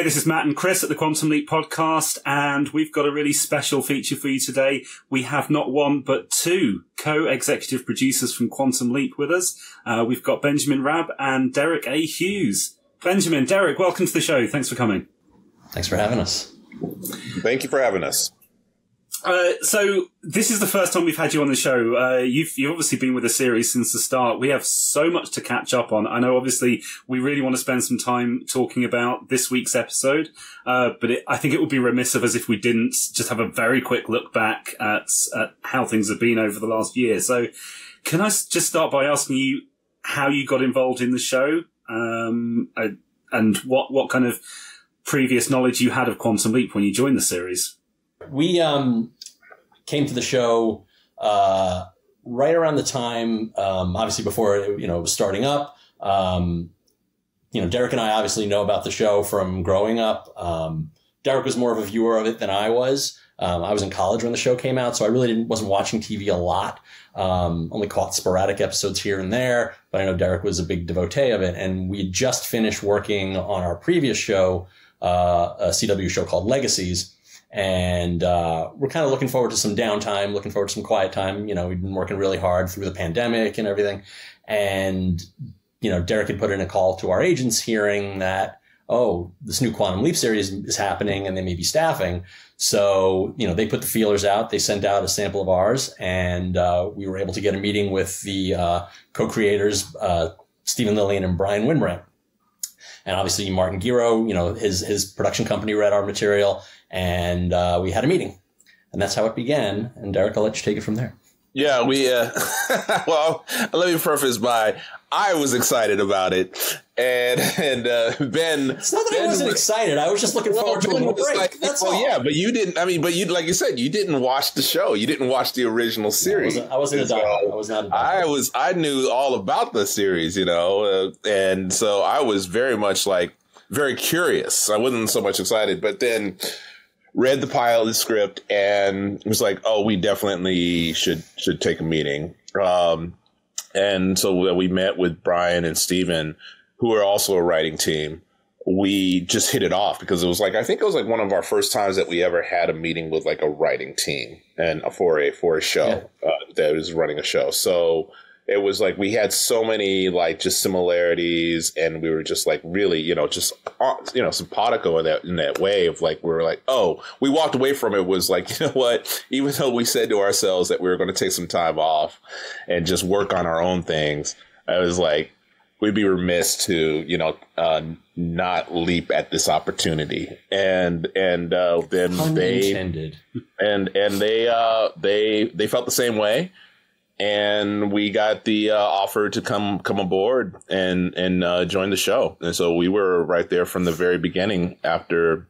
Hey, this is Matt and Chris at the Quantum Leap podcast, and we've got a really special feature for you today. We have not one, but two co-executive producers from Quantum Leap with us. Uh, we've got Benjamin Raab and Deric A. Hughes. Benjamin, Deric, welcome to the show. Thanks for coming. Thanks for having us. Thank you for having us. Uh, so this is the first time we've had you on the show. Uh, you've you've obviously been with the series since the start. We have so much to catch up on. I know, obviously, we really want to spend some time talking about this week's episode, uh, but it, I think it would be remiss of us if we didn't just have a very quick look back at at how things have been over the last year. So, can I just start by asking you how you got involved in the show, um, and what what kind of previous knowledge you had of Quantum Leap when you joined the series? We um, came to the show uh, right around the time, um, obviously before you know it was starting up. Um, you know, Deric and I obviously know about the show from growing up. Um, Deric was more of a viewer of it than I was. Um, I was in college when the show came out, so I really wasn't watching TV a lot. Um, only caught sporadic episodes here and there, but I know Deric was a big devotee of it. And we had just finished working on our previous show, uh, a CW show called Legacies and uh, we're kind of looking forward to some downtime, looking forward to some quiet time. You know, we've been working really hard through the pandemic and everything, and you know, Deric had put in a call to our agents, hearing that oh, this new Quantum Leap series is happening, and they may be staffing. So you know, they put the feelers out. They sent out a sample of ours, and uh, we were able to get a meeting with the uh, co-creators, uh, Steven Lilien and Bryan Wynbrandt. And obviously Martin Gero, you know, his his production company read our material and uh, we had a meeting, and that's how it began. And Deric, I'll let you take it from there. Yeah, we. Uh, well, let me preface by I was excited about it, and and uh, Ben. It's not that ben, I wasn't excited. I was just looking well, forward to a break. Like, That's well, all. yeah, but you didn't. I mean, but you, like you said, you didn't watch the show. You didn't watch the original series. No, I wasn't, I wasn't a dog. I was not. I was. I knew all about the series, you know, uh, and so I was very much like very curious. I wasn't so much excited, but then read the pilot script and was like, "Oh, we definitely should should take a meeting." Um, and so we met with Bryan and Steven, who are also a writing team. We just hit it off because it was like I think it was like one of our first times that we ever had a meeting with like a writing team and a for a for a show yeah. uh, that was running a show. So it was like we had so many like just similarities and we were just like really you know just uh, you know simpatico in that in that way of like we were like oh we walked away from it was like you know what? Even though we said to ourselves that we were going to take some time off and just work on our own things i was like we'd be remiss to you know uh, not leap at this opportunity. And and uh, then Unintended. they and and they uh they they felt the same way and we got the uh, offer to come come aboard and and uh, join the show. And so we were right there from the very beginning. After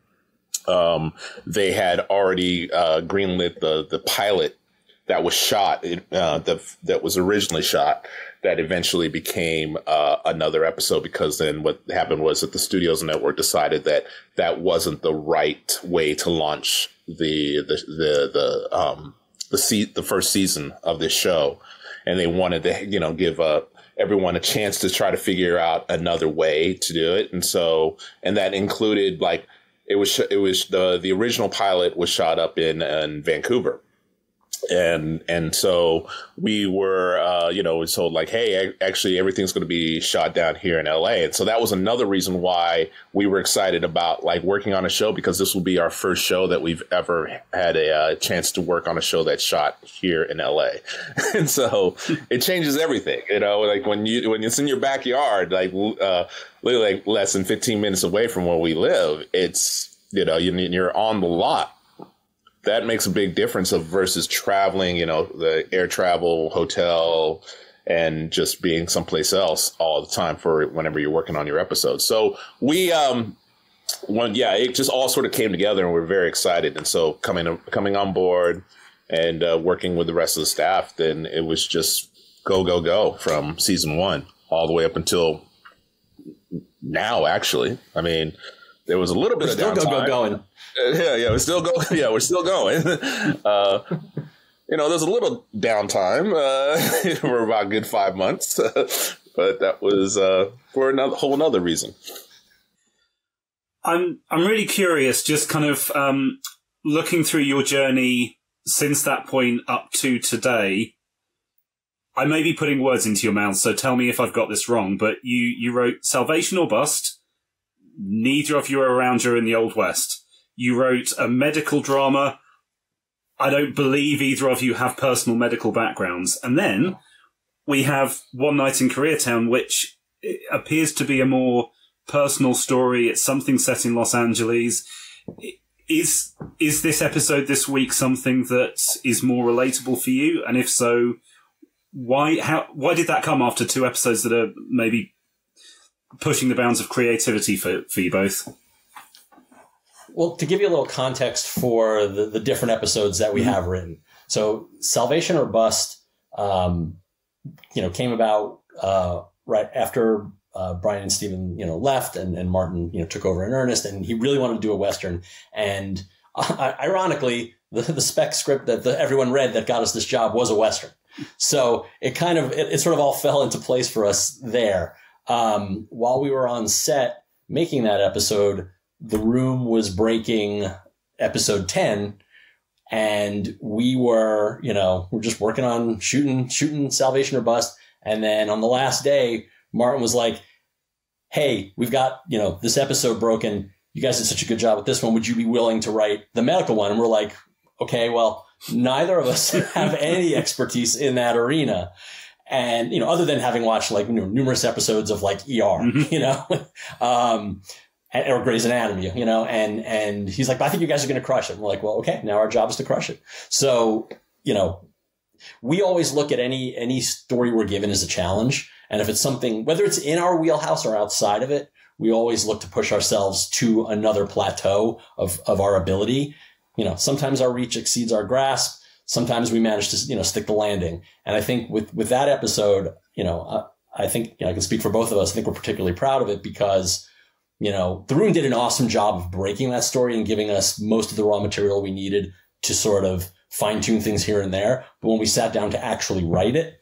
um, they had already uh, greenlit the the pilot that was shot, uh, that that was originally shot, that eventually became uh, another episode. Because then what happened was that the studios network decided that that wasn't the right way to launch the the the the um, the se- the first season of this show, and they wanted to you know give uh, everyone a chance to try to figure out another way to do it, and so and that included like it was it was the the original pilot was shot up in in Vancouver and and so we were uh, you know told like hey actually everything's going to be shot down here in la and so that was another reason why we were excited about like working on a show because this will be our first show that we've ever had a uh, chance to work on a show that's shot here in la and so it changes everything you know like when you when it's in your backyard like uh literally like less than 15 minutes away from where we live it's you know you're on the lot that makes a big difference of versus traveling, you know, the air travel, hotel, and just being someplace else all the time for whenever you're working on your episodes. So we, um, one, yeah, it just all sort of came together, and we're very excited. And so coming coming on board and uh, working with the rest of the staff, then it was just go go go from season one all the way up until now. Actually, I mean, there was a little bit we're of still downtime. go go going. Yeah, yeah, we're still going. Yeah, we're still going. Uh, you know, there's a little downtime uh, for about a good five months, but that was uh, for another whole another reason. I'm I'm really curious, just kind of um, looking through your journey since that point up to today. I may be putting words into your mouth, so tell me if I've got this wrong. But you you wrote Salvation or Bust. Neither of you were around during the Old West. You wrote a medical drama. I don't believe either of you have personal medical backgrounds. And then we have One Night in Koreatown, which eh, appears to be a more personal story. It's something set in Los Angeles. Is is this episode this week something that is more relatable for you? And if so, why how why did that come after two episodes that are maybe pushing the bounds of creativity for, for you both? Well, to give you a little context for the, the different episodes that we mm-hmm. have written. So, Salvation or Bust, um, you know, came about uh, right after uh, Bryan and Steven, you know, left and, and Martin, you know, took over in earnest and he really wanted to do a Western. And uh, ironically, the, the spec script that the, everyone read that got us this job was a Western. So it kind of, it, it sort of all fell into place for us there. Um, while we were on set making that episode, the room was breaking episode 10 and we were, you know, we're just working on shooting, shooting Salvation or Bust. And then on the last day, Martin was like, Hey, we've got, you know, this episode broken. You guys did such a good job with this one. Would you be willing to write the medical one? And we're like, okay, well, neither of us have any expertise in that arena. And, you know, other than having watched like, you know, numerous episodes of like ER, mm-hmm. you know, um, or Grey's Anatomy, you know, and, and he's like, I think you guys are going to crush it. And we're like, well, okay, now our job is to crush it. So, you know, we always look at any, any story we're given as a challenge. And if it's something, whether it's in our wheelhouse or outside of it, we always look to push ourselves to another plateau of, of our ability. You know, sometimes our reach exceeds our grasp. Sometimes we manage to, you know, stick the landing. And I think with, with that episode, you know, I, I think you know, I can speak for both of us. I think we're particularly proud of it because, you know, the room did an awesome job of breaking that story and giving us most of the raw material we needed to sort of fine tune things here and there. But when we sat down to actually write it,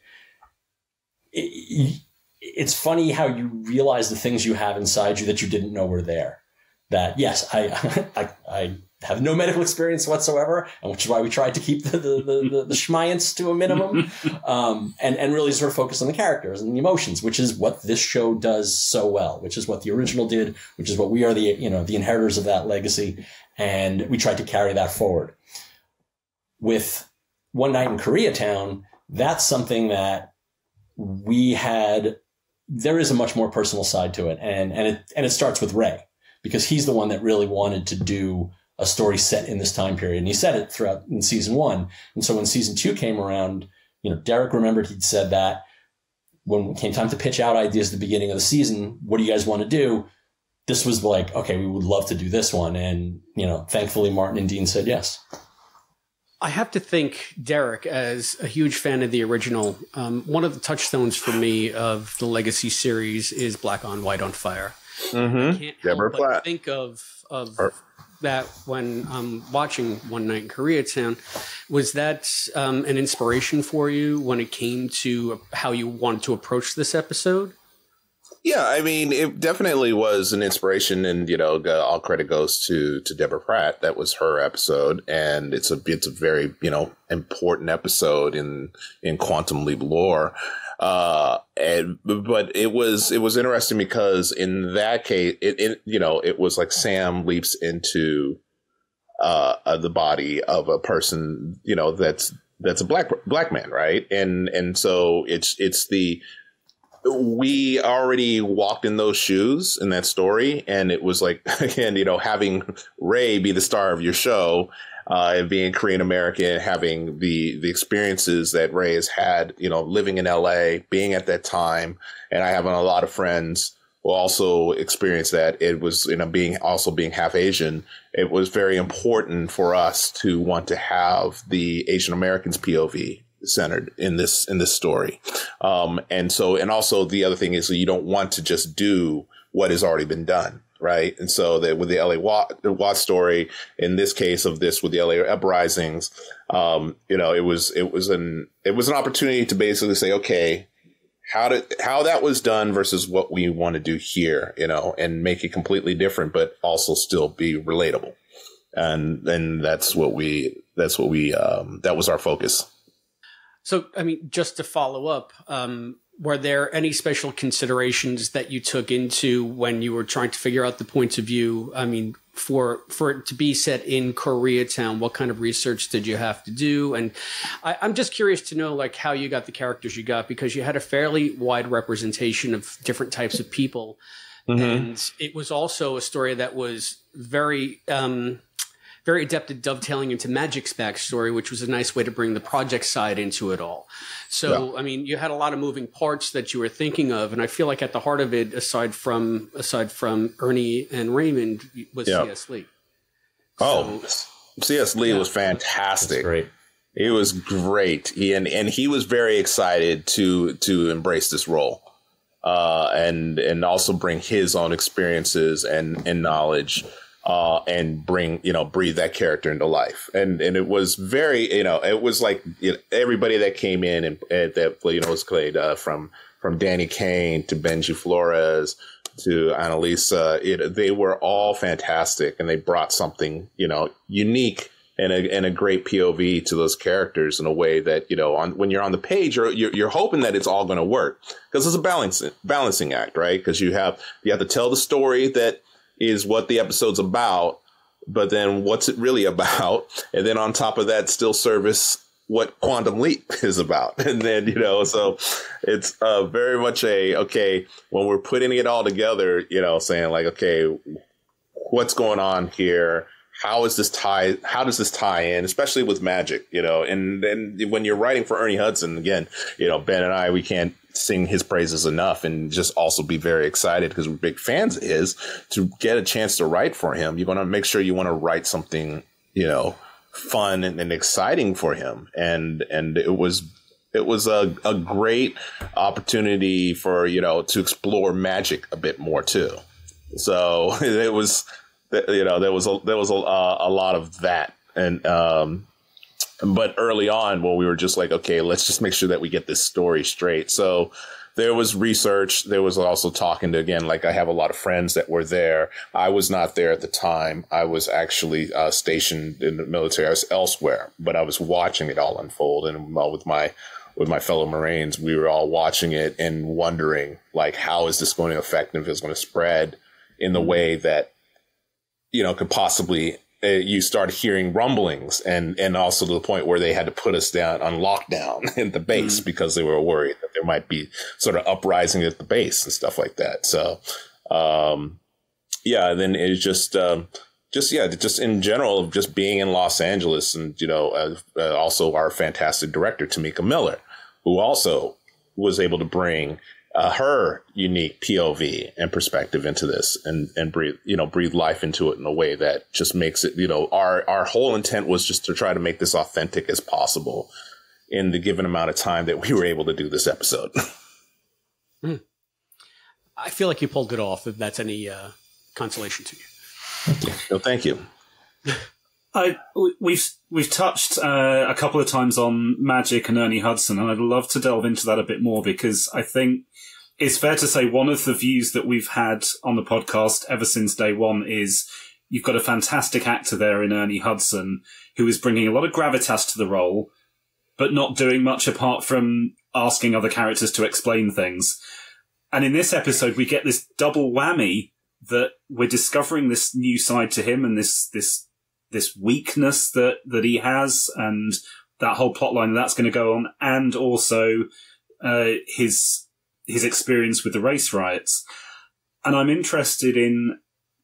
it, it's funny how you realize the things you have inside you that you didn't know were there. That yes, I, I, I have no medical experience whatsoever, and which is why we tried to keep the the the, the, the to a minimum, um, and and really sort of focus on the characters and the emotions, which is what this show does so well, which is what the original did, which is what we are the you know the inheritors of that legacy, and we tried to carry that forward. With One Night in Koreatown, that's something that we had there is a much more personal side to it and and it and it starts with Ray because he's the one that really wanted to do a story set in this time period and he said it throughout in season 1 and so when season 2 came around you know Deric remembered he'd said that when it came time to pitch out ideas at the beginning of the season what do you guys want to do this was like okay we would love to do this one and you know thankfully Martin and Dean said yes I have to think Deric as a huge fan of the original. Um, one of the touchstones for me of the Legacy series is Black on White on Fire. Mm-hmm. I can't Deborah help but think of of or- that when I'm watching One Night in Koreatown. Was that um, an inspiration for you when it came to how you wanted to approach this episode? Yeah, I mean, it definitely was an inspiration, and you know, all credit goes to to Deborah Pratt. That was her episode, and it's a it's a very you know important episode in in quantum leap lore. Uh, and but it was it was interesting because in that case, it, it you know it was like Sam leaps into uh, uh the body of a person you know that's that's a black black man, right? And and so it's it's the we already walked in those shoes in that story, and it was like again, you know, having Ray be the star of your show. Uh, and being Korean American, having the the experiences that Ray has had, you know, living in LA, being at that time, and I have a lot of friends who also experienced that. It was, you know, being also being half Asian, it was very important for us to want to have the Asian Americans POV centered in this in this story. Um, and so, and also the other thing is you don't want to just do what has already been done. Right. And so that with the LA Watt, Watt story, in this case of this with the LA uprisings, um, you know, it was, it was an, it was an opportunity to basically say, okay, how did how that was done versus what we want to do here, you know, and make it completely different, but also still be relatable. And and that's what we that's what we um, that was our focus. So, I mean, just to follow up, um, were there any special considerations that you took into when you were trying to figure out the points of view? I mean, for for it to be set in Koreatown, what kind of research did you have to do? And I, am just curious to know, like, how you got the characters you got because you had a fairly wide representation of different types of people, mm-hmm. and it was also a story that was very. Um, very adept at dovetailing into Magic's backstory, which was a nice way to bring the project side into it all. So, yeah. I mean, you had a lot of moving parts that you were thinking of, and I feel like at the heart of it, aside from aside from Ernie and Raymond, was yeah. C.S. Lee. Oh, so, C.S. Lee yeah. was fantastic. great. He was great. He, and and he was very excited to to embrace this role. Uh, and and also bring his own experiences and, and knowledge uh, and bring you know breathe that character into life. And and it was very you know it was like you know, everybody that came in and, and that you know was played uh, from from Danny Kane to Benji Flores to Annalisa it, they were all fantastic and they brought something you know unique and a, and a great POV to those characters in a way that you know on when you're on the page you're you're, you're hoping that it's all going to work. Because it's a balancing balancing act right? Because you have you have to tell the story that is what the episode's about, but then what's it really about? And then on top of that, still service what Quantum Leap is about. And then, you know, so it's uh, very much a, okay, when we're putting it all together, you know, saying like, okay, what's going on here? How is this tie? How does this tie in, especially with magic, you know? And then when you're writing for Ernie Hudson, again, you know, Ben and I, we can't sing his praises enough and just also be very excited because we're big fans his to get a chance to write for him. You want to make sure you want to write something, you know, fun and, and exciting for him. And, and it was, it was a, a great opportunity for, you know, to explore magic a bit more too. So it was, you know, there was a, there was a, a lot of that. And, um, but early on, well, we were just like, okay, let's just make sure that we get this story straight. So there was research. There was also talking to, again, like I have a lot of friends that were there. I was not there at the time. I was actually uh, stationed in the military. I was elsewhere, but I was watching it all unfold. And uh, with my, with my fellow Marines, we were all watching it and wondering, like, how is this going to affect and if it's going to spread in the way that, you know, could possibly you start hearing rumblings and and also to the point where they had to put us down on lockdown in the base mm. because they were worried that there might be sort of uprising at the base and stuff like that. So, um, yeah, then it's just. Um, just yeah, just in general, of just being in Los Angeles, and you know, uh, uh, also our fantastic director Tamika Miller, who also was able to bring uh, her unique POV and perspective into this and, and breathe, you know, breathe life into it in a way that just makes it, you know, our, our whole intent was just to try to make this authentic as possible in the given amount of time that we were able to do this episode. Hmm. I feel like you pulled it off if that's any uh, consolation to you. No, thank you. I we've we've touched uh, a couple of times on Magic and Ernie Hudson, and I'd love to delve into that a bit more because I think it's fair to say one of the views that we've had on the podcast ever since day one is you've got a fantastic actor there in Ernie Hudson who is bringing a lot of gravitas to the role, but not doing much apart from asking other characters to explain things. And in this episode, we get this double whammy that we're discovering this new side to him and this, this, this weakness that, that he has and that whole plot line that's going to go on. And also, uh, his, his experience with the race riots. And I'm interested in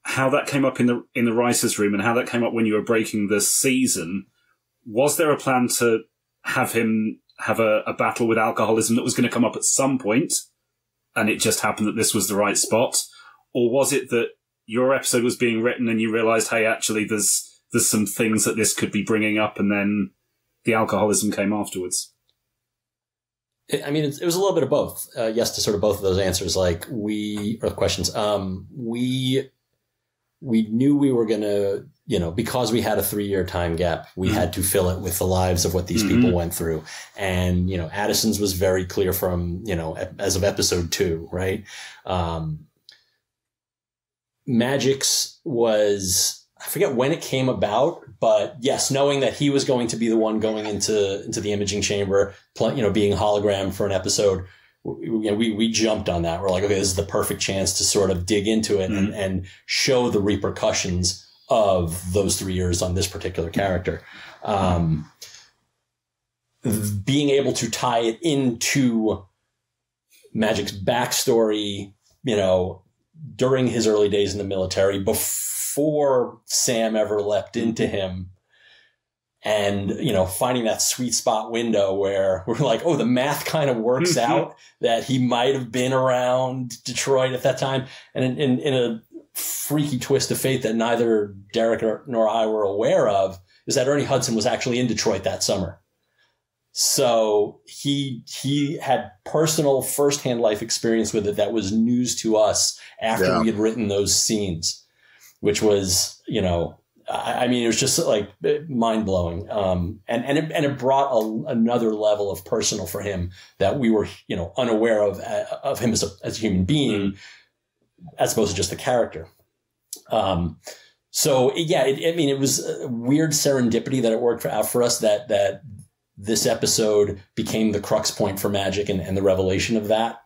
how that came up in the in the writers' room and how that came up when you were breaking the season. Was there a plan to have him have a, a battle with alcoholism that was going to come up at some point, and it just happened that this was the right spot, or was it that your episode was being written and you realised, hey, actually, there's there's some things that this could be bringing up, and then the alcoholism came afterwards? I mean, it, was a little bit of both. Uh, yes, to sort of both of those answers. Like we or questions. Um, we we knew we were going to, you know, because we had a three year time gap, we had to fill it with the lives of what these Mhm. people went through. And, you know, Addison's was very clear from, you know, as of episode two, right? Um, Magic's was, I forget when it came about, but yes, knowing that he was going to be the one going into, into the imaging chamber, you know, being hologram for an episode, we, we, we jumped on that. We're like, okay, this is the perfect chance to sort of dig into it and, and show the repercussions of those three years on this particular character. Um, being able to tie it into Magic's backstory, you know, during his early days in the military, before Sam ever leapt into him, and you know, finding that sweet spot window where we're like, oh, the math kind of works Mhm. out that he might have been around Detroit at that time, and in, in, in a freaky twist of fate that neither Deric or, nor I were aware of, is that Ernie Hudson was actually in Detroit that summer. So he he had personal firsthand life experience with it that was news to us after Yeah. we had written those scenes, which was you know I, I mean it was just like mind blowing, um, and and it, and it brought a, another level of personal for him that we were you know unaware of uh, of him as a as a human being, as opposed to just the character. Um, so yeah, it, I mean, it was weird serendipity that it worked for, out for us that that this episode became the crux point for Magic and, and the revelation of that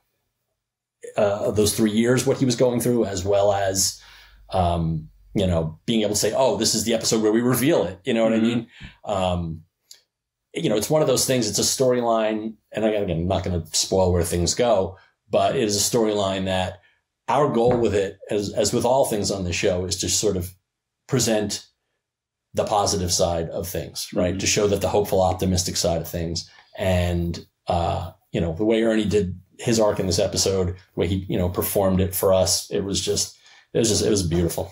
uh, of those three years, what he was going through, as well as um, you know being able to say, "Oh, this is the episode where we reveal it." You know what Mhm. I mean? Um, you know, it's one of those things. It's a storyline, and again, again, I'm not going to spoil where things go, but it is a storyline that our goal with it, as as with all things on the show, is to sort of present the positive side of things, right? Mhm. To show that the hopeful, optimistic side of things, and uh, you know, the way Ernie did his arc in this episode, the way he you know performed it for us, it was just it was just it was beautiful.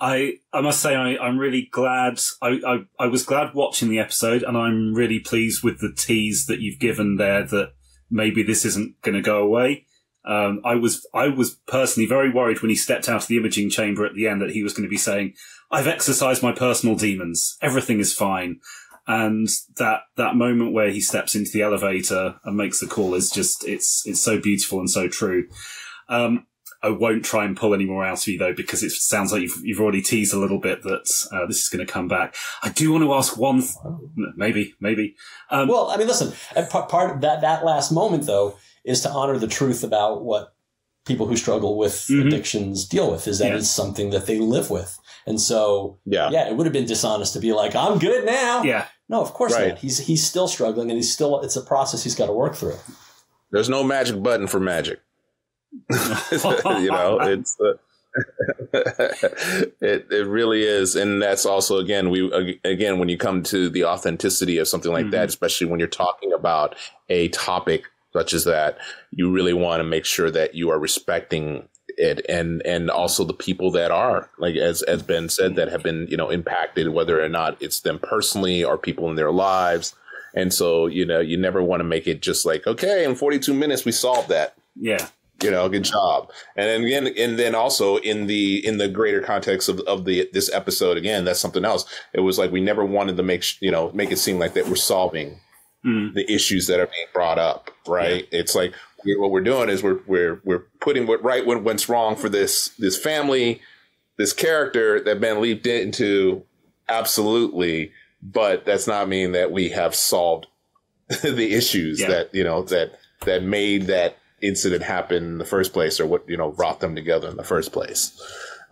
I I must say I, I'm really glad I, I I was glad watching the episode and I'm really pleased with the tease that you've given there that maybe this isn't going to go away. Um, I was I was personally very worried when he stepped out of the imaging chamber at the end that he was going to be saying, "I've exercised my personal demons. Everything is fine." And that that moment where he steps into the elevator and makes the call is just it's it's so beautiful and so true. Um, I won't try and pull any more out of you though, because it sounds like you've, you've already teased a little bit that uh, this is going to come back. I do want to ask one, th- maybe, maybe. Um, Well, I mean, listen, part of that that last moment though is to honor the truth about what people who struggle with Mhm. addictions deal with. Is that Yeah. it's something that they live with, and so Yeah. yeah, it would have been dishonest to be like, "I'm good now." yeah, No, of course Right. not. He's he's still struggling, and he's still it's a process he's got to work through. There's no magic button for magic. you know, it's uh, it it really is, and that's also again we again when you come to the authenticity of something like Mhm. that, especially when you're talking about a topic such as that, you really want to make sure that you are respecting it and and also the people that are like as as Ben said that have been you know impacted whether or not it's them personally or people in their lives. And so you know you never want to make it just like okay in 42 minutes we solved that. Yeah, you know good job and then again and then also in the in the greater context of, of the this episode again that's something else it was like we never wanted to make you know make it seem like that we're solving Mm. the issues that are being brought up right it's like we, what we're doing is we're we're we're putting what right what went's wrong for this this family this character that Ben leaped into absolutely but that's not mean that we have solved the issues Yeah. that you know that that made that incident happen in the first place or what you know brought them together in the first place.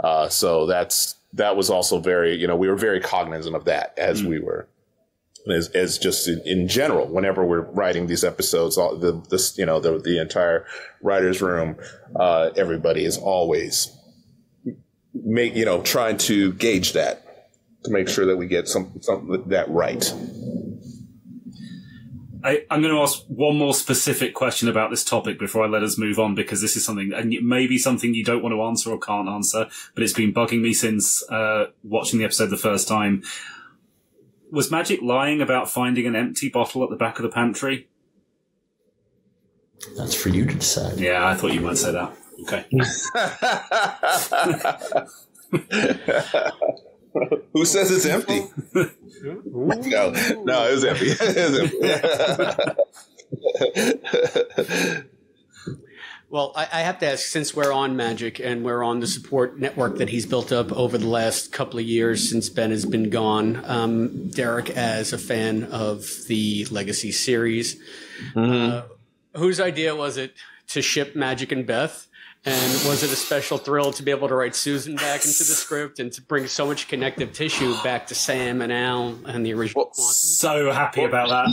Uh, so that's that was also very you know we were very cognizant of that as we were as, as just in, in general whenever we're writing these episodes all the this you know the, the entire writers room uh, everybody is always make you know trying to gauge that to make sure that we get some something that right I, I'm going to ask one more specific question about this topic before I let us move on, because this is something, and it may be something you don't want to answer or can't answer, but it's been bugging me since uh, watching the episode the first time. Was Magic lying about finding an empty bottle at the back of the pantry? That's for you to decide. Yeah, I thought you might say that. Okay. Who says it's empty? no, no, it was empty. it was empty. well, I, I, have to ask since we're on Magic and we're on the support network that he's built up over the last couple of years since Ben has been gone, um, Deric, as a fan of the Legacy series, mm-hmm. uh, whose idea was it to ship Magic and Beth? And was it a special thrill to be able to write Susan back into the script and to bring so much connective tissue back to Sam and Al and the original? Well, so happy about that.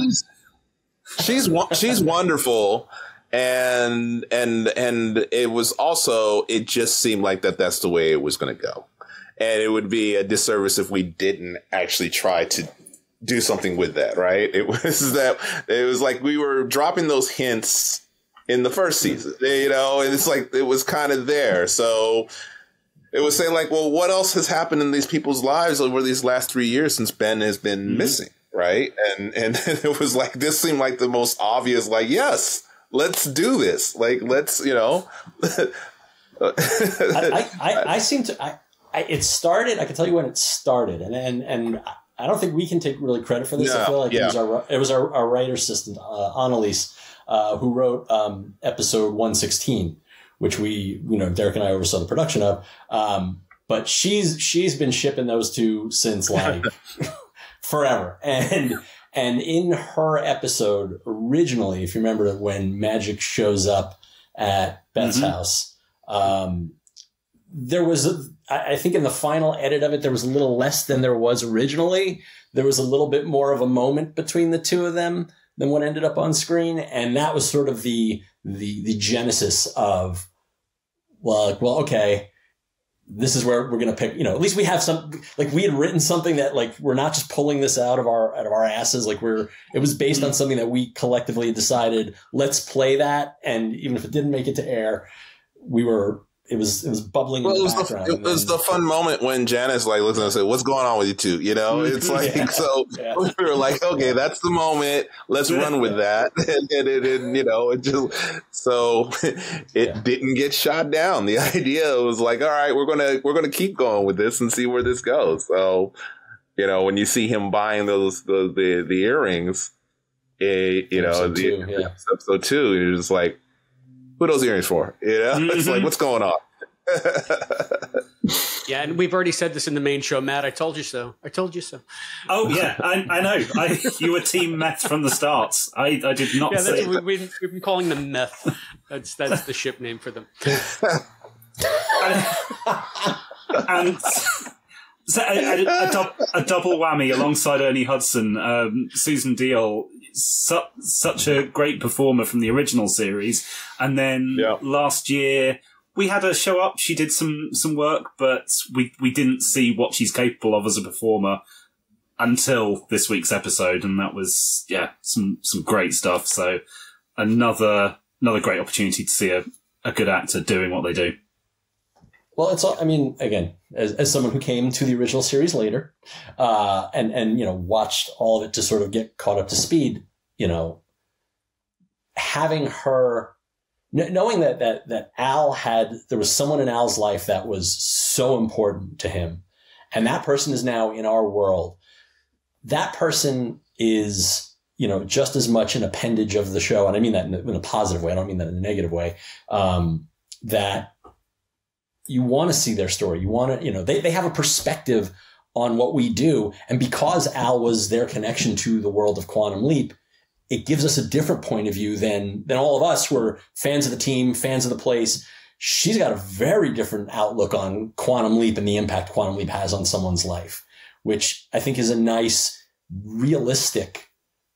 She's she's wonderful, and and and it was also it just seemed like that that's the way it was going to go, and it would be a disservice if we didn't actually try to do something with that. Right? It was that it was like we were dropping those hints in the first season, you know, and it's like it was kind of there. So it was saying like, well, what else has happened in these people's lives over these last three years since Ben has been mm-hmm. missing, right? And and it was like this seemed like the most obvious, like, yes, let's do this, like let's, you know. I, I, I, seem to I, I, it started. I can tell you when it started, and and and I don't think we can take really credit for this. I feel like yeah. it was our it was our, our writer assistant uh, Annalise uh, who wrote um, episode 116, which we, you know, Deric and I oversaw the production of. Um, but she's she's been shipping those two since like forever, and and in her episode originally, if you remember when Magic shows up at Beth's mm-hmm. house, um, there was a, I think in the final edit of it there was a little less than there was originally. There was a little bit more of a moment between the two of them than what ended up on screen. And that was sort of the, the, the genesis of, well, well, okay, this is where we're going to pick, you know, at least we have some, like we had written something that like, we're not just pulling this out of our, out of our asses. Like we're, it was based mm-hmm. on something that we collectively decided, let's play that. And even if it didn't make it to air, we were it was it was bubbling. Well, it was the, it was the fun moment when Janice like looks and said, "What's going on with you two? You know, it's like yeah. so yeah. we were like, okay, that's the moment. Let's run with that, and, and, and, and, you know, it just so it yeah. didn't get shot down. The idea was like, all right, we're gonna we're gonna keep going with this and see where this goes. So you know, when you see him buying those the the, the earrings, it, you know, episode the, two, yeah. episode two, you're just like who those earrings for? You know, mm-hmm. it's like mm-hmm. what's going on. yeah, and we've already said this in the main show, Matt. I told you so. I told you so. Oh yeah, I, I know. I, you were team meth from the start. I, I did not. Yeah, say we, we, we've been calling them meth. That's that's the ship name for them. and, and so a, a, a, a, double whammy alongside Ernie Hudson, um, Susan Diol su- such a great performer from the original series. And then yeah. last year we had her show up. She did some some work, but we we didn't see what she's capable of as a performer until this week's episode, and that was yeah some some great stuff. So another another great opportunity to see a, a good actor doing what they do. Well, it's all, I mean, again, as, as someone who came to the original series later, uh, and, and, you know, watched all of it to sort of get caught up to speed, you know, having her, knowing that, that, that Al had, there was someone in Al's life that was so important to him. And that person is now in our world. That person is, you know, just as much an appendage of the show. And I mean that in a, in a positive way. I don't mean that in a negative way. Um, that you want to see their story. You want to, you know, they, they have a perspective on what we do. And because Al was their connection to the world of Quantum Leap, it gives us a different point of view than, than all of us who are fans of the team, fans of the place. She's got a very different outlook on Quantum Leap and the impact Quantum Leap has on someone's life, which I think is a nice, realistic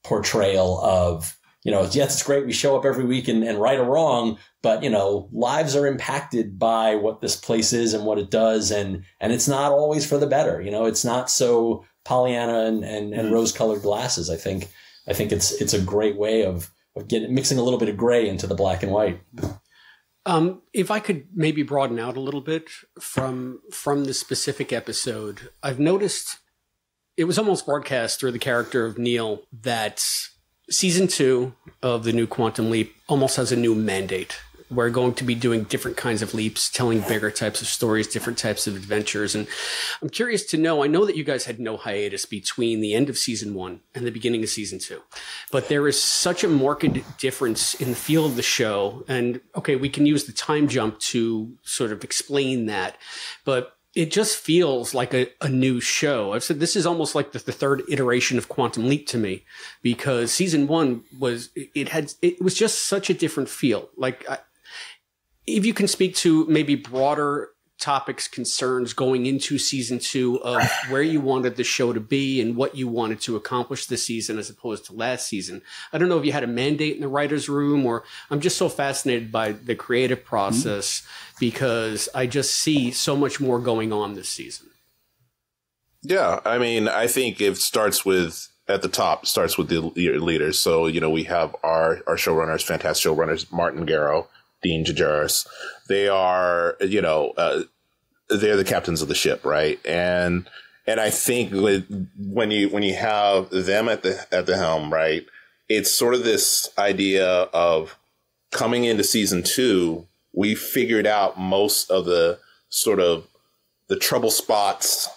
portrayal of, you know, yes, it's great. We show up every week and, and right or wrong, but you know lives are impacted by what this place is and what it does and and it's not always for the better you know it's not so pollyanna and and, and mm-hmm. rose colored glasses i think i think it's it's a great way of of getting mixing a little bit of gray into the black and white um, if I could maybe broaden out a little bit from from the specific episode, I've noticed it was almost broadcast through the character of Neil that season two of the new Quantum Leap almost has a new mandate we're going to be doing different kinds of leaps, telling bigger types of stories, different types of adventures. And I'm curious to know, I know that you guys had no hiatus between the end of season one and the beginning of season two, but there is such a marked difference in the feel of the show. And okay, we can use the time jump to sort of explain that, but it just feels like a, a new show. I've said this is almost like the, the, third iteration of Quantum Leap to me because season one was it had it was just such a different feel. Like I, if you can speak to maybe broader topics, concerns going into season two of where you wanted the show to be and what you wanted to accomplish this season as opposed to last season. I don't know if you had a mandate in the writer's room or I'm just so fascinated by the creative process mm-hmm. because I just see so much more going on this season. Yeah. I mean, I think it starts with at the top starts with the leaders. So, you know, we have our, our showrunners, fantastic showrunners, Martin Gero, Dean Georgaris. They are, you know, uh, they're the captains of the ship, right? And and I think with, when you when you have them at the at the helm, right, it's sort of this idea of coming into season two. We figured out most of the sort of the trouble spots,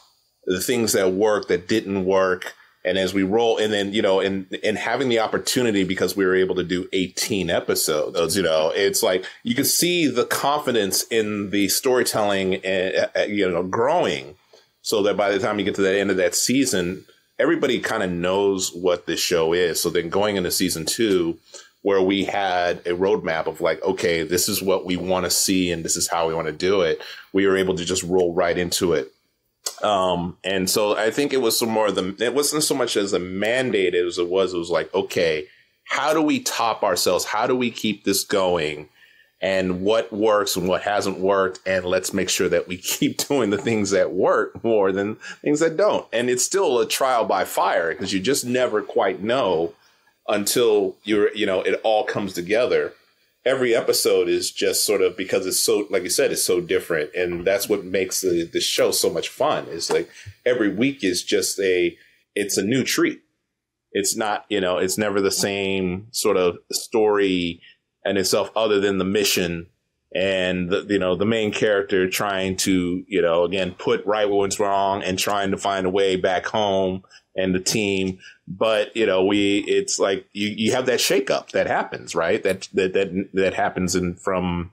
the things that worked that didn't work, and as we roll, and then, you know, and, and having the opportunity because we were able to do 18 episodes, you know, it's like you can see the confidence in the storytelling, and, uh, you know, growing so that by the time you get to the end of that season, everybody kind of knows what this show is. So then going into season two, where we had a roadmap of like, okay, this is what we want to see and this is how we want to do it, we were able to just roll right into it um, and so I think it was some more of the, it wasn't so much as a mandate as it was, it was like, okay, how do we top ourselves? How do we keep this going? And what works and what hasn't worked? And let's make sure that we keep doing the things that work more than things that don't. And it's still a trial by fire because you just never quite know until you're, you know, it all comes together every episode is just sort of because it's so like you said it's so different. And that's what makes the, the show so much fun. Is like every week is just a it's a new treat. It's not you know it's never the same sort of story and itself other than the mission and the, you know the main character trying to you know again put right what's wrong and trying to find a way back home and the team. But you know we it's like you, you have that shakeup that happens right? That that that that happens in from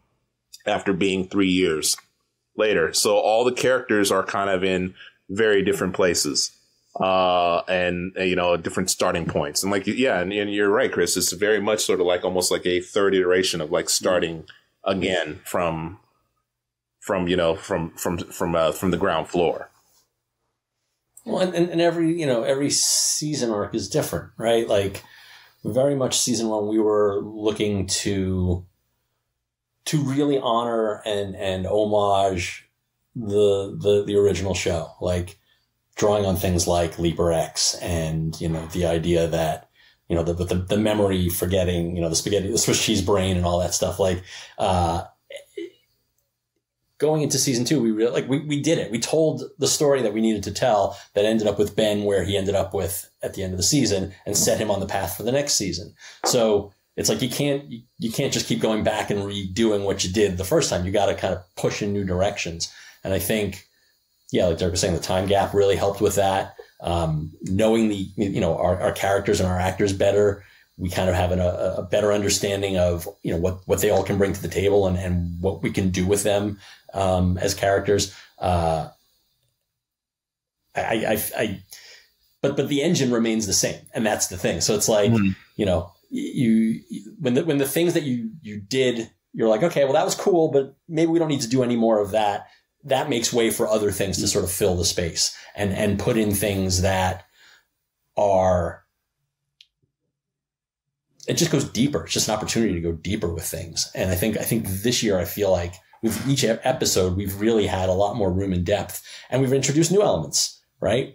after being three years later. So all the characters are kind of in very different places uh and you know different starting points. And like yeah and, and you're right chris it's very much sort of like almost like a third iteration of like starting again from from you know from from from uh, from the ground floor well, and, and every you know every season arc is different, right? Like very much season one, we were looking to to really honor and and homage the the the original show, like drawing on things like Leaper X and you know the idea that you know the the, the memory forgetting, you know the spaghetti, the Swiss cheese brain, and all that stuff. Like uh, going into season two, we really like we, we did it. We told the story that we needed to tell that ended up with Ben where he ended up with at the end of the season and set him on the path for the next season. So it's like you can't you can't just keep going back and redoing what you did the first time. You got to kind of push in new directions. And I think, yeah, like Deric was saying, the time gap really helped with that. Um, knowing the you know our, our characters and our actors better we kind of have an, a, a, better understanding of you know what what they all can bring to the table and, and what we can do with them um, as characters. Uh, I, I, I, but but the engine remains the same, and that's the thing. So it's like mm. you know you when the when the things that you you did, you're like okay, well that was cool, but maybe we don't need to do any more of that. That makes way for other things to sort of fill the space and and put in things that are it just goes deeper. It's just an opportunity to go deeper with things. And I think I think this year I feel like with each episode we've really had a lot more room and depth, and we've introduced new elements, right?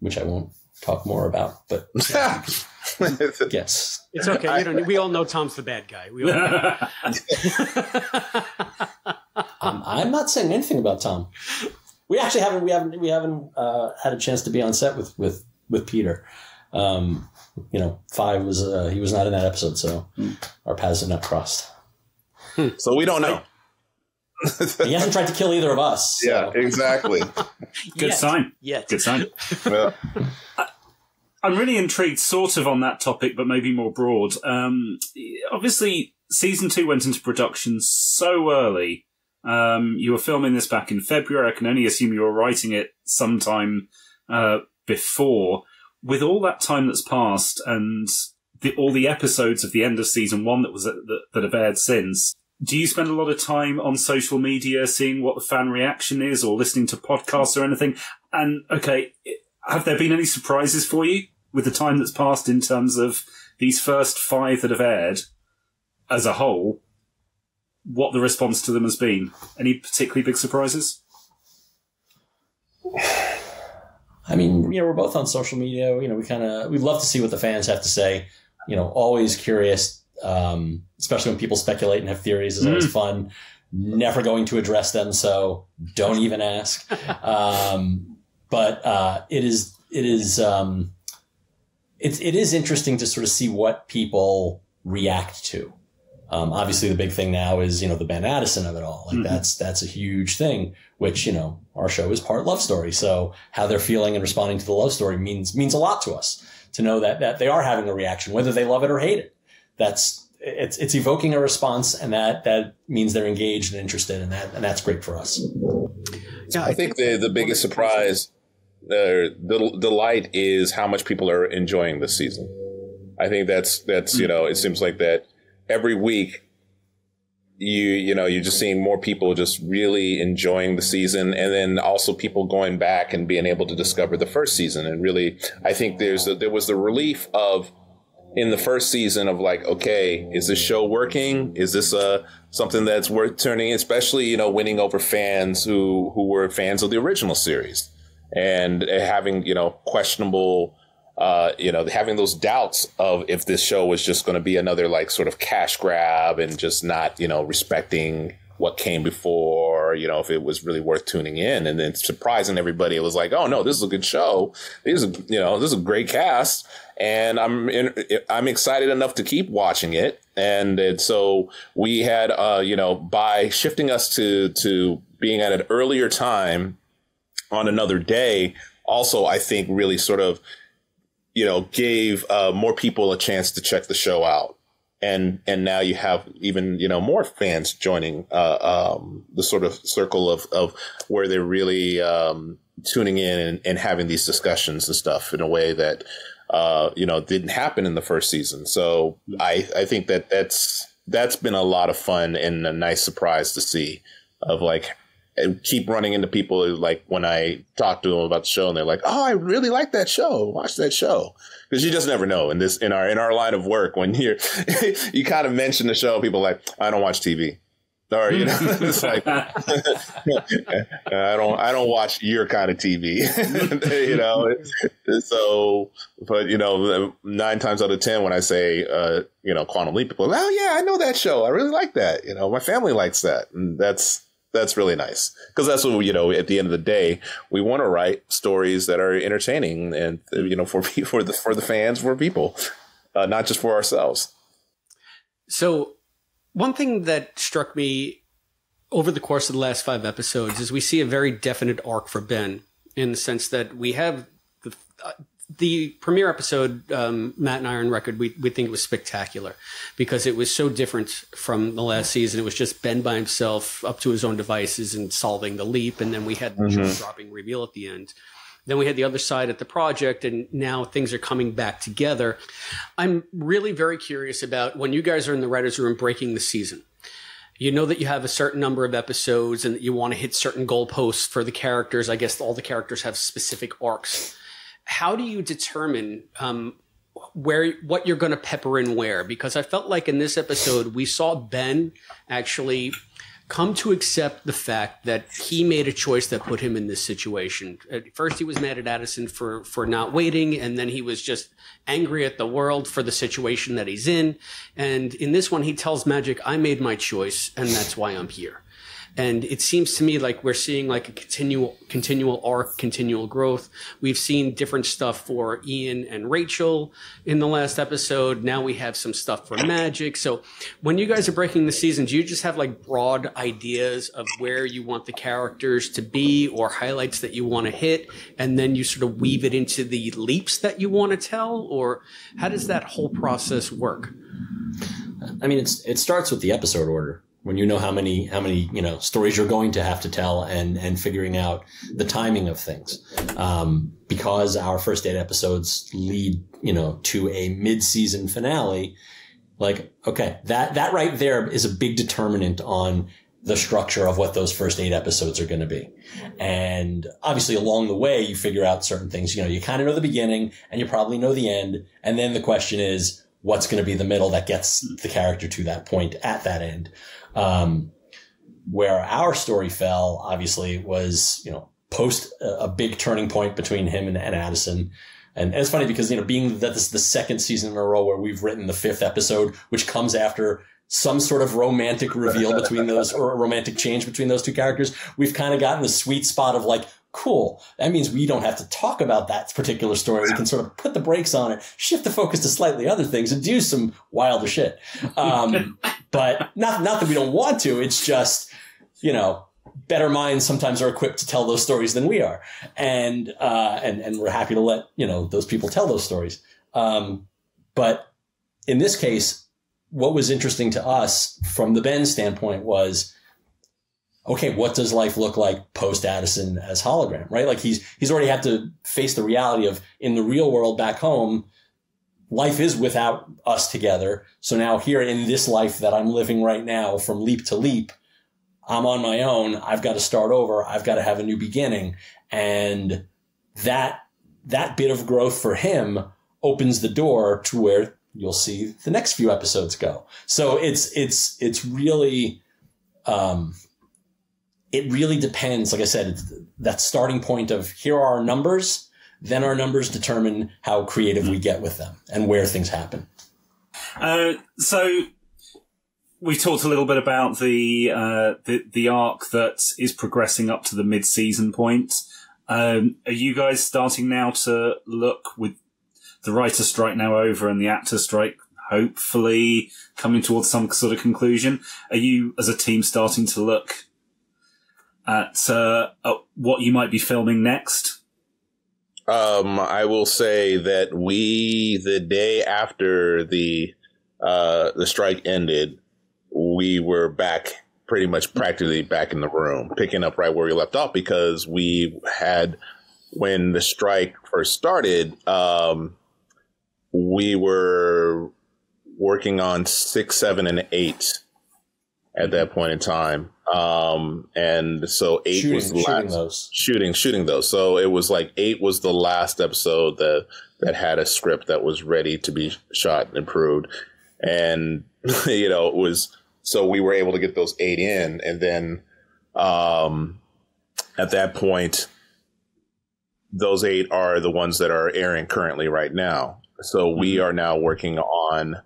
Which I won't talk more about, but yes, it's okay. We don't. We all know Tom's the bad guy. We all um, I'm not saying anything about Tom. We actually haven't. We haven't. We haven't uh, had a chance to be on set with with with Peter. Um, you know, five was uh, he was not in that episode, so mm. our paths have not crossed. So we don't know. he hasn't tried to kill either of us. so- Yeah, exactly. Good Yet. sign. Yet. Good sign. Well, I'm really intrigued, sort of, on that topic, but maybe more broad. Um, obviously, season two went into production so early. Um, you were filming this back in February. I can only assume you were writing it sometime uh, before. With all that time that's passed and the, all the episodes of the end of season one that was that, that have aired since, do you spend a lot of time on social media seeing what the fan reaction is, or listening to podcasts or anything? And okay, have there been any surprises for you with the time that's passed in terms of these first five that have aired as a whole? What the response to them has been? Any particularly big surprises? I mean, you know, we're both on social media. You know, we kind of we love to see what the fans have to say. You know, always curious, um, especially when people speculate and have theories. is always fun. Never going to address them, so don't even ask. um, but uh, it is it is um, it, it is interesting to sort of see what people react to. Um, obviously, the big thing now is you know the Ben Addison of it all. Like Mhm. that's that's a huge thing. Which you know our show is part love story, so how they're feeling and responding to the love story means means a lot to us. To know that that they are having a reaction, whether they love it or hate it. That's it's it's evoking a response, and that that means they're engaged and interested, and that and that's great for us. Yeah, I think the the biggest surprise, uh, the delight is how much people are enjoying this season. I think that's that's you know it seems like that every week you you know you're just seeing more people just really enjoying the season and then also people going back and being able to discover the first season. And really I think there's a, there was the relief of in the first season of like okay is this show working? Is this uh something that's worth turning especially you know winning over fans who who were fans of the original series and having you know questionable uh, you know, having those doubts of if this show was just going to be another like sort of cash grab and just not, you know, respecting what came before, you know, if it was really worth tuning in and then surprising everybody. It was like, oh no, this is a good show. This is, you know, this is a great cast and I'm in, I'm excited enough to keep watching it. And, and so we had, uh, you know, by shifting us to, to being at an earlier time on another day, also, I think really sort of, you know, gave uh, more people a chance to check the show out. And and now you have even you know more fans joining uh, um, the sort of circle of, of where they're really um, tuning in and, and having these discussions and stuff in a way that uh, you know didn't happen in the first season. So I I think that that's that's been a lot of fun and a nice surprise to see of like and keep running into people like when I talk to them about the show and they're like, "Oh, I really like that show. Watch that show." Because you just never know in this in our in our line of work when you're you kind of mention the show, people like, "I don't watch TV." Or you know, it's like I don't I don't watch your kind of TV, you know. So, but you know, nine times out of ten, when I say uh, you know Quantum Leap, people, are, oh yeah, I know that show. I really like that. You know, my family likes that, and that's that's really nice because that's what you know. At the end of the day, we want to write stories that are entertaining and you know for for the for the fans, for people, uh, not just for ourselves. So, one thing that struck me over the course of the last five episodes is we see a very definite arc for Ben in the sense that we have the, uh, the premiere episode, um, Matt and Iron Record, we, we think it was spectacular because it was so different from the last season. It was just Ben by himself up to his own devices and solving the leap. And then we had the Mhm. dropping reveal at the end. Then we had the other side at the project, and now things are coming back together. I'm really very curious about when you guys are in the writer's room breaking the season. You know that you have a certain number of episodes and that you want to hit certain goalposts for the characters. I guess all the characters have specific arcs. How do you determine um, where what you're going to pepper in where? Because I felt like in this episode we saw Ben actually come to accept the fact that he made a choice that put him in this situation. At first, he was mad at Addison for for not waiting, and then he was just angry at the world for the situation that he's in. And in this one, he tells Magic, "I made my choice, and that's why I'm here." And it seems to me like we're seeing like a continual, continual arc, continual growth. We've seen different stuff for Ian and Rachel in the last episode. Now we have some stuff for Magic. So when you guys are breaking the season, do you just have like broad ideas of where you want the characters to be or highlights that you want to hit? And then you sort of weave it into the leaps that you want to tell? Or how does that whole process work? I mean, it's it starts with the episode order when you know how many how many you know stories you're going to have to tell and and figuring out the timing of things. Um, because our first eight episodes lead you know to a mid-season finale like okay that that right there is a big determinant on the structure of what those first eight episodes are going to be. And obviously along the way you figure out certain things. You know you kind of know the beginning and you probably know the end. And then the question is what's going to be the middle that gets the character to that point at that end. Um, where our story fell, obviously, was, you know, post a, a big turning point between him and, and Addison. And, and, it's funny because, you know, being that this is the second season in a row where we've written the fifth episode, which comes after some sort of romantic reveal between those or a romantic change between those two characters, we've kind of gotten the sweet spot of like, cool. That means we don't have to talk about that particular story. We can sort of put the brakes on it, shift the focus to slightly other things, and do some wilder shit. Um, but not not that we don't want to. It's just you know better minds sometimes are equipped to tell those stories than we are, and uh, and and we're happy to let you know those people tell those stories. Um, but in this case, what was interesting to us from the Ben standpoint was okay, what does life look like post Addison as hologram, right? Like he's, he's already had to face the reality of in the real world back home, life is without us together. So now here in this life that I'm living right now from leap to leap, I'm on my own. I've got to start over. I've got to have a new beginning. And that, that bit of growth for him opens the door to where you'll see the next few episodes go. So it's, it's, it's really, um, it really depends. Like I said, that starting point of here are our numbers, then our numbers determine how creative we get with them and where things happen. Uh, so we talked a little bit about the, uh, the, the arc that is progressing up to the mid-season point. Um, are you guys starting now to look with the writer strike now over and the actor strike hopefully coming towards some sort of conclusion? Are you as a team starting to look at, uh, at what you might be filming next? Um, I will say that we, the day after the uh, the strike ended, we were back pretty much practically back in the room, picking up right where we left off because we had when the strike first started, um, we were working on six, seven, and eight at that point in time. Um, and so eight shooting, was the shooting last those. shooting, shooting those. So it was like eight was the last episode that, that had a script that was ready to be shot and improved. And, you know, it was, so we were able to get those eight in. And then, um, at that point, those eight are the ones that are airing currently right now. So we Mm-hmm. are now working on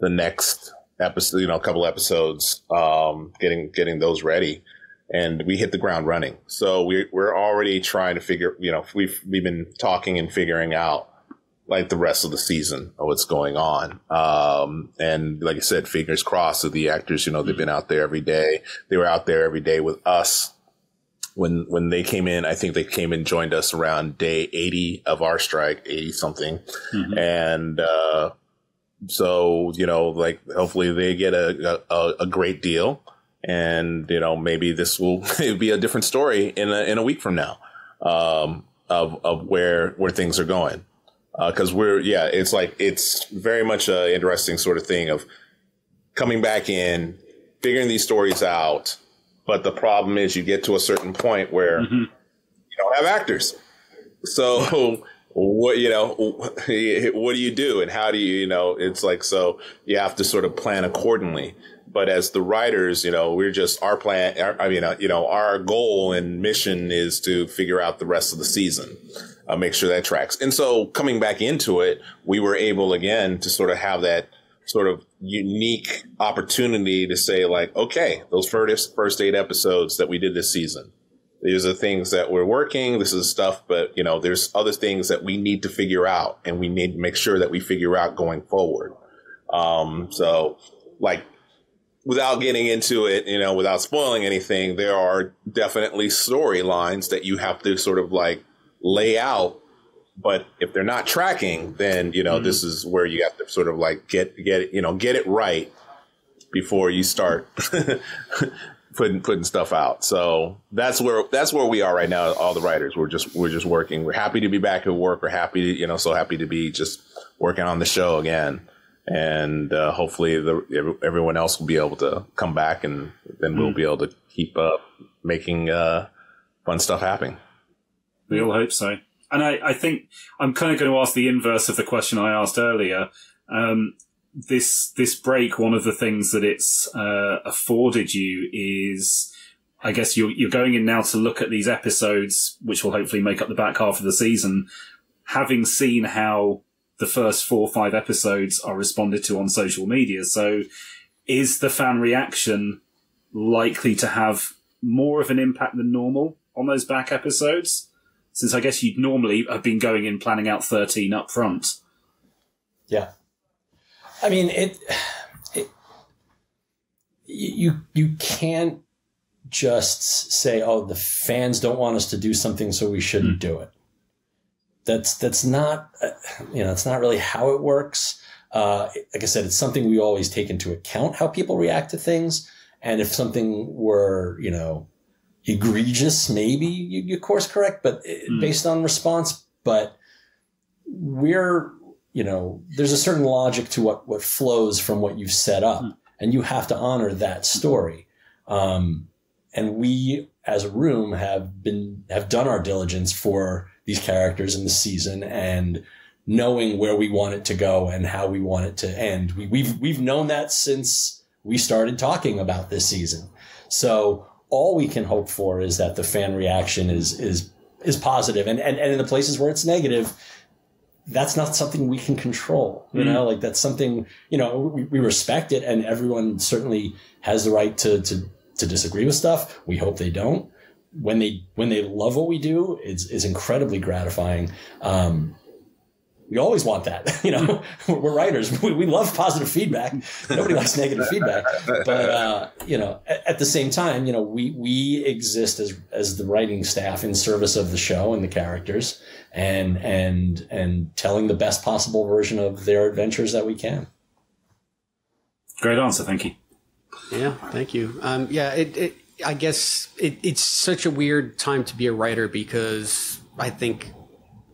the next episode, you know, a couple episodes, um, getting getting those ready, and we hit the ground running. So we we're already trying to figure, you know, we've we've been talking and figuring out like the rest of the season of what's going on. Um, and like I said, fingers crossed that the actors, you know, they've been out there every day. They were out there every day with us when when they came in, I think they came and joined us around day 80 of our strike, 80 something. Mhm. And uh, so, you know, like hopefully they get a, a, a great deal. And, you know, maybe this will be a different story in a, in a week from now um, of, of where, where things are going. Because we're, yeah, it's like, it's very much an interesting sort of thing of coming back in, figuring these stories out. But the problem is you get to a certain point where Mhm. you don't have actors. So what you know what do you do and how do you you know it's like so you have to sort of plan accordingly. But as the writers you know we're just our plan our, i mean uh, you know our goal and mission is to figure out the rest of the season uh, make sure that tracks. And so coming back into it we were able again to sort of have that sort of unique opportunity to say like, okay, those first first eight episodes that we did this season, these are things that we're working. This is stuff, but you know, there's other things that we need to figure out, and we need to make sure that we figure out going forward. Um, so, like, without getting into it, you know, without spoiling anything, there are definitely storylines that you have to sort of like lay out. But if they're not tracking, then you know mm-hmm. this is where you have to sort of like get get you know get it right before you start putting putting stuff out. So that's where that's where we are right now. All the writers, we're just we're just working. We're happy to be back at work. We're happy, to, you know, so happy to be just working on the show again and uh, hopefully the, everyone else will be able to come back and then we'll mm. be able to keep uh, making uh, fun stuff happening. We all hope so. And I, I, think I'm kind of going to ask the inverse of the question I asked earlier. Um, this this break, one of the things that it's uh, afforded you is, I guess you're you're going in now to look at these episodes, which will hopefully make up the back half of the season, having seen how the first four or five episodes are responded to on social media. So is the fan reaction likely to have more of an impact than normal on those back episodes? Since I guess you'd normally have been going in planning out 13 up front. Yeah. I mean, it, it you, you can't just say, oh, the fans don't want us to do something, so we shouldn't mm. do it that's that's not uh, you know it's not really how it works. Uh, like I said, it's something we always take into account how people react to things, and if something were you know egregious, maybe you, you course correct, but mm. based on response. But we're you know there's a certain logic to what what flows from what you've set up, mm. and you have to honor that story. Um, and we as a room have been have done our diligence for these characters in the season and knowing where we want it to go and how we want it to end. We, we've we've known that since we started talking about this season. So all we can hope for is that the fan reaction is is is positive and and, and in the places where it's negative that's not something we can control you mm. know like that's something you know we, we respect it and everyone certainly has the right to to to disagree with stuff. We hope they don't. When they when they love what we do it's, is incredibly gratifying. Um, we always want that, you know. We're writers. We, we love positive feedback. Nobody likes negative feedback. But uh, you know, at, at, the same time, you know, we we exist as as the writing staff in service of the show and the characters, and and and telling the best possible version of their adventures that we can. Great answer. Thank you. Yeah, thank you. Um, yeah, it, it I guess it, it's such a weird time to be a writer because I think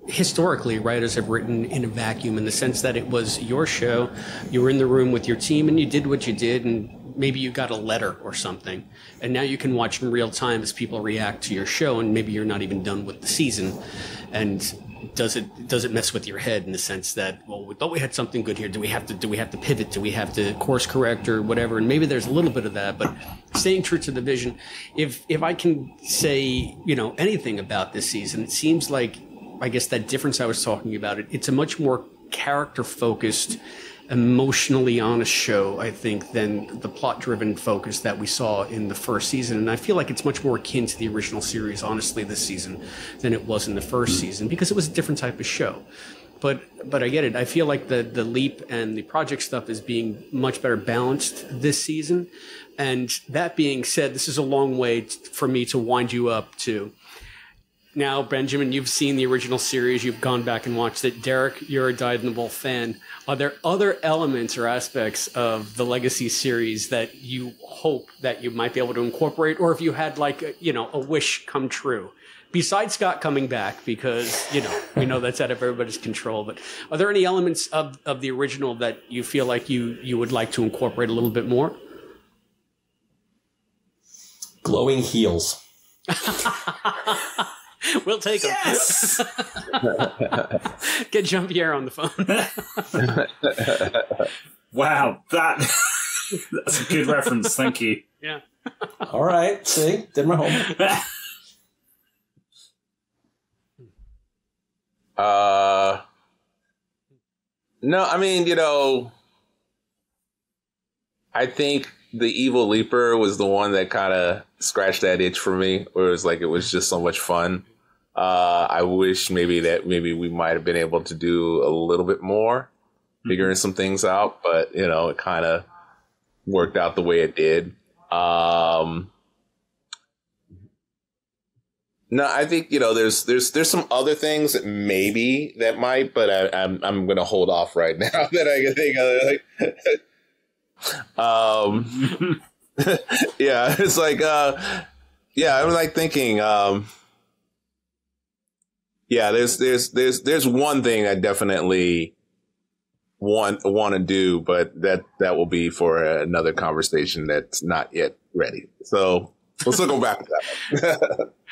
historically writers have written in a vacuum in the sense that it was your show you were in the room with your team and you did what you did and maybe you got a letter or something. And now you can watch in real time as people react to your show and maybe you're not even done with the season. And does it does it mess with your head in the sense that well we thought we had something good here. Do we have to do we have to pivot? Do we have to course correct or whatever? And maybe there's a little bit of that but staying true to the vision if if i can say you know anything about this season it seems like i guess that difference i was talking about it it's a much more character focused emotionally honest show, I think, than the plot driven focus that we saw in the first season. And I feel like it's much more akin to the original series, honestly, this season than it was in the first mm-hmm. season because it was a different type of show. But but I get it. I feel like the the leap and the project stuff is being much better balanced this season. And that being said, this is a long way t- for me to wind you up to now, Benjamin, you've seen the original series, you've gone back and watched it. Deric, you're a dyed in the fan. Are there other elements or aspects of the Legacy series that you hope that you might be able to incorporate, or if you had like a, you know a wish come true? Besides Scott coming back, because you know we know that's out of everybody's control, but are there any elements of, of the original that you feel like you you would like to incorporate a little bit more? Glowing heels. we'll take them. Yes! Get Jean Pierre on the phone. wow, that that's a good reference. Thank you. Yeah. All right. See, did my homework. Uh, no, I mean, you know, I think the Evil Leaper was the one that kind of scratched that itch for me, where it was like it was just so much fun. Uh, I wish maybe that maybe we might have been able to do a little bit more, figuring some things out, but you know, it kind of worked out the way it did. Um, no, I think you know there's there's there's some other things that maybe that might, but I, am I'm, I'm gonna hold off right now that I can think of. Like, um, yeah, it's like uh, yeah, I'm like thinking um, yeah, there's there's there's there's one thing I definitely want want to do, but that that will be for another conversation that's not yet ready. So we'll circle back to that.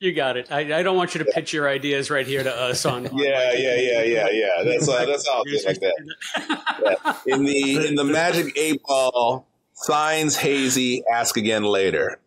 You got it. I, I don't want you to pitch your ideas right here to us on. on yeah, yeah, yeah, yeah, yeah. That's uh, that's all like that. Yeah. In the in the Magic Eight Ball, signs hazy. Ask again later.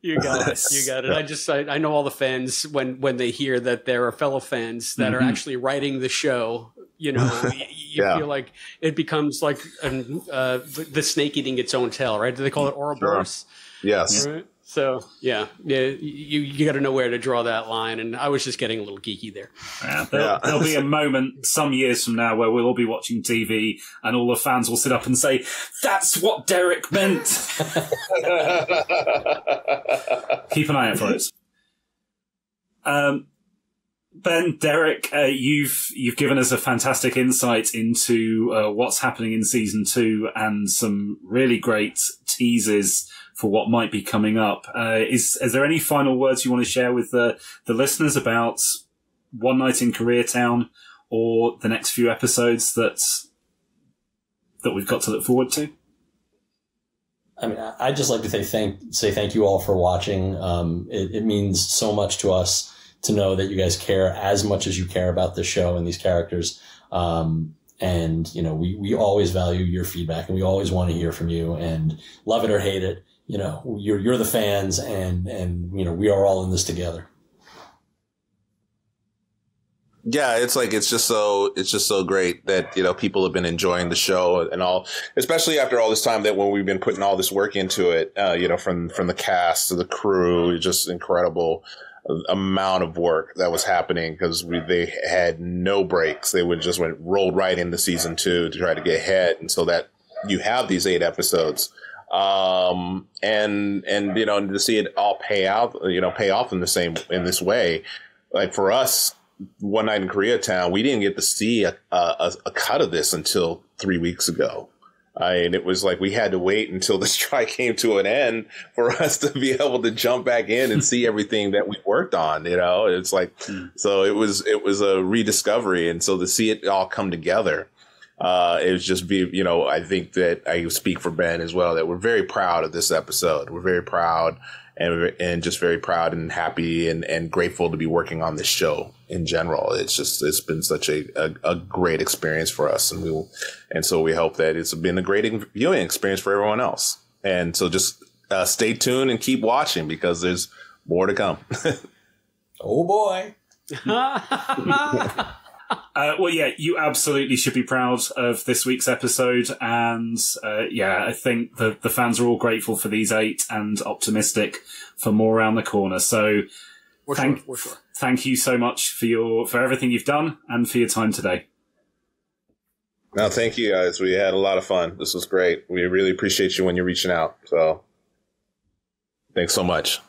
You got it. You got it. I just I, I, know all the fans when when they hear that there are fellow fans that mm-hmm. are actually writing the show. You know, you, you yeah. feel like it becomes like an, uh, the snake eating its own tail, right? Do they call it Ouroboros? Sure. Yes. Right? So yeah, yeah, you you got to know where to draw that line, and I was just getting a little geeky there. Yeah, there'll, yeah. there'll be a moment some years from now where we'll all be watching TV, and all the fans will sit up and say, "That's what Deric meant." Keep an eye out for it. Um, Ben, Deric, uh, you've you've given us a fantastic insight into uh, what's happening in season two and some really great teases for what might be coming up. Uh, is is there any final words you want to share with the the listeners about One Night in Koreatown or the next few episodes that that we've got to look forward to? I mean, I'd just like to say thank say thank you all for watching. Um, it, it means so much to us to know that you guys care as much as you care about the show and these characters. Um, and you know, we we always value your feedback, and we always want to hear from you. And love it or hate it, you know, you're, you're the fans and, and, you know, we are all in this together. Yeah, it's like it's just so it's just so great that you know people have been enjoying the show and all, especially after all this time that when we've been putting all this work into it, uh, you know, from from the cast to the crew, just incredible amount of work that was happening because they had no breaks. They would just went rolled right into season two to try to get ahead, and so that you have these eight episodes um, and and you know to see it all pay out, you know, pay off in the same in this way. Like for us, one night in Koreatown, we didn't get to see a, a, a cut of this until three weeks ago. I mean, it was like we had to wait until the strike came to an end for us to be able to jump back in and see everything that we worked on. You know, it's like mm. so it was it was a rediscovery, and so to see it all come together uh, it was just be, you know, I think that I speak for Ben as well that we're very proud of this episode. We're very proud and and just very proud and happy and, and grateful to be working on this show in general. It's just it's been such a, a, a great experience for us, and we will, and so we hope that it's been a great viewing experience for everyone else. And so just uh, stay tuned and keep watching because there's more to come. oh boy. Uh, well, yeah, you absolutely should be proud of this week's episode, and uh, yeah, I think the the fans are all grateful for these eight and optimistic for more around the corner. So, we're thank sure, sure. thank you so much for your for everything you've done and for your time today. No, thank you guys. We had a lot of fun. This was great. We really appreciate you when you're reaching out. So, thanks so much.